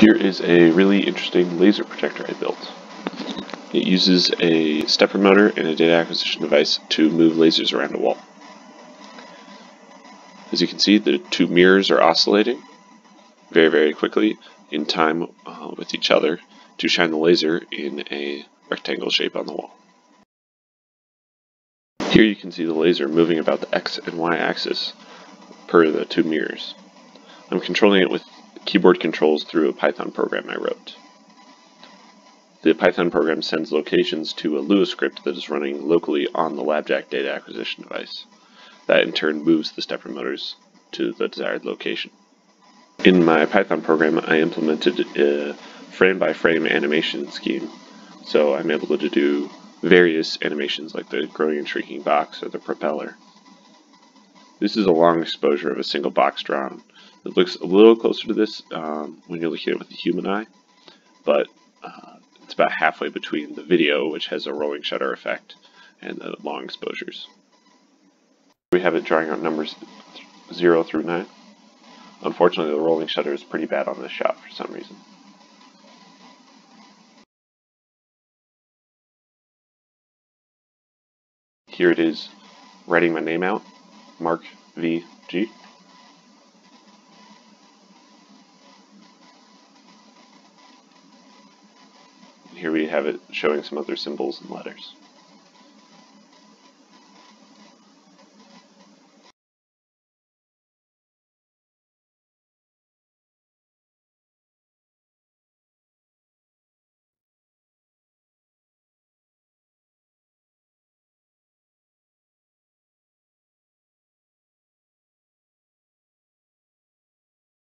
Here is a really interesting laser projector I built. It uses a stepper motor and a data acquisition device to move lasers around a wall. As you can see, the two mirrors are oscillating very, very quickly in time uh, with each other to shine the laser in a rectangle shape on the wall. Here you can see the laser moving about the x and y axis per the two mirrors. I'm controlling it with keyboard controls through a Python program I wrote. The Python program sends locations to a Lua script that is running locally on the LabJack data acquisition device. That in turn moves the stepper motors to the desired location. In my Python program, I implemented a frame-by-frame -frame animation scheme, so I'm able to do various animations like the growing and shrinking box or the propeller. This is a long exposure of a single box drawn. It looks a little closer to this um, when you're looking at it with the human eye, but uh, it's about halfway between the video, which has a rolling shutter effect, and the long exposures. We have it drawing out numbers 0 through 9. Unfortunately, the rolling shutter is pretty bad on this shot for some reason. Here it is writing my name out Mark V. G. Here we have it showing some other symbols and letters.